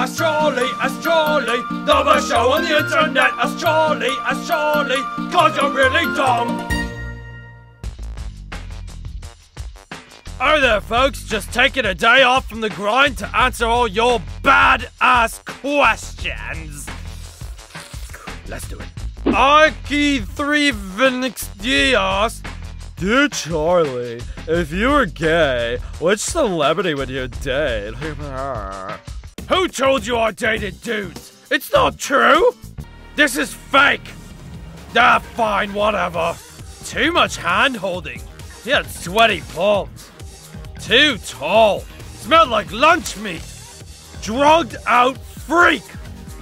Ask Charlie, ask Charlie. The best show on the internet. Ask Charlie, ask Charlie. Cause you're really dumb. Oh there, folks. Just taking a day off from the grind to answer all your bad-ass questions. Let's do it. Aki 3 Vinix Diaz. Dear Charlie, if you were gay, which celebrity would you date? Who told you I dated dudes? It's not true! This is fake! Ah, fine, whatever. Too much hand holding. He had sweaty palms. Too tall. Smelled like lunch meat. Drugged out freak.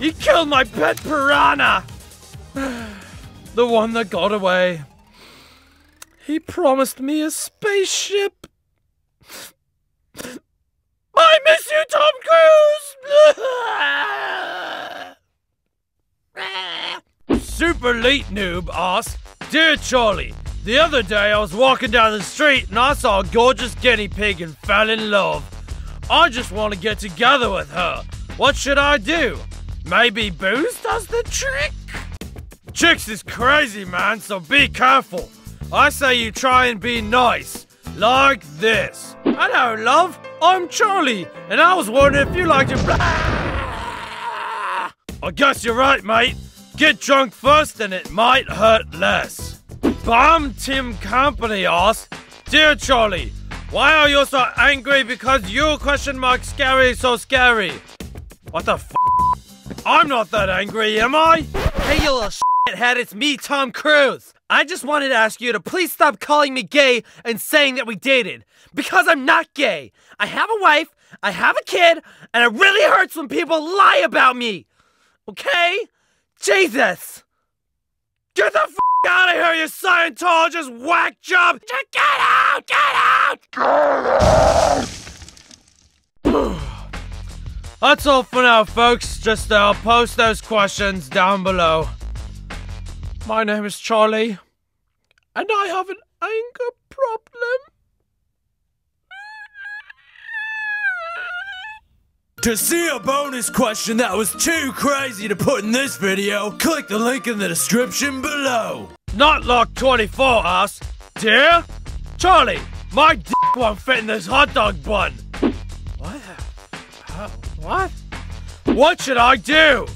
He killed my pet piranha. the one that got away. He promised me a spaceship. I miss you, Tom Cruise! Super late noob asks, Dear Charlie, the other day I was walking down the street and I saw a gorgeous guinea pig and fell in love. I just want to get together with her. What should I do? Maybe booze does the trick? Chicks is crazy, man, so be careful. I say you try and be nice. Like this. Hello, love. I'm Charlie, and I was wondering if you like to. I guess you're right, mate. Get drunk first, and it might hurt less. Bomb Tim Company asks, Dear Charlie, why are you so angry because you question mark scary so scary? What the f? I'm not that angry, am I? Hey, you little shithead, it's me, Tom Cruise. I just wanted to ask you to please stop calling me gay and saying that we dated. Because I'm not gay. I have a wife, I have a kid, and it really hurts when people lie about me. Okay? Jesus! Get the f out of here, you Scientologist whack job! Just get out! Get out! Get out! That's all for now, folks. Just uh, post those questions down below. My name is Charlie, and I have an anger problem. To see a bonus question that was too crazy to put in this video, click the link in the description below. Not Lock 24 asks, Dear Charlie, my dick won't fit in this hot dog bun. What? What? What should I do?